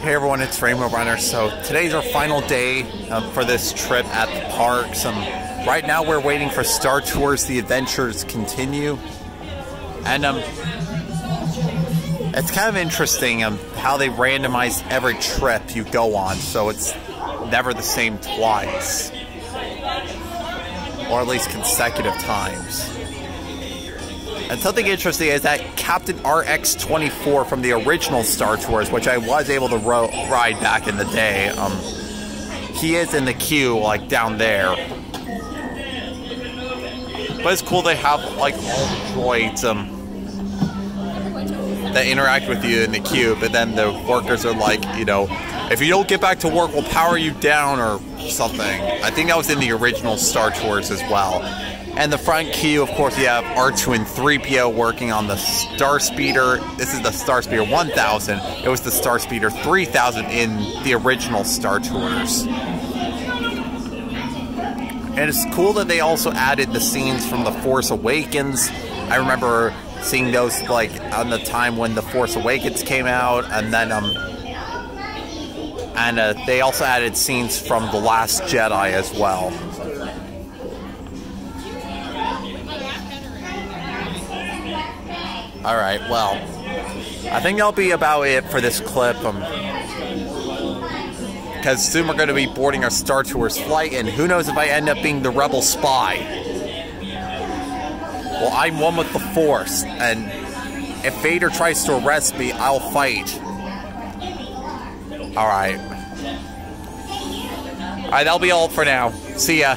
Hey everyone, it's Rainbow Runner. So today's our final day um, for this trip at the parks. Um, right now we're waiting for Star Tours The Adventures Continue. And um, it's kind of interesting um, how they randomize every trip you go on, so it's never the same twice. Or at least consecutive times. And something interesting is that Captain RX-24 from the original Star Tours, which I was able to ride back in the day, um, he is in the queue, like, down there. But it's cool they have, like, all the droids, um, that interact with you in the queue, but then the workers are like, you know, if you don't get back to work, we'll power you down or something. I think that was in the original Star Tours as well. And the front queue, of course, you have R2 and 3PO working on the Star Speeder. This is the Star Speeder 1000. It was the Star Speeder 3000 in the original Star Tours. And it's cool that they also added the scenes from The Force Awakens. I remember seeing those like on the time when The Force Awakens came out, and then um, and uh, they also added scenes from The Last Jedi as well. Alright, well, I think that'll be about it for this clip. Um, because soon we're going to be boarding our Star Tours flight, and who knows if I end up being the rebel spy. Well, I'm one with the Force, and if Vader tries to arrest me, I'll fight. Alright. Alright, that'll be all for now. See ya.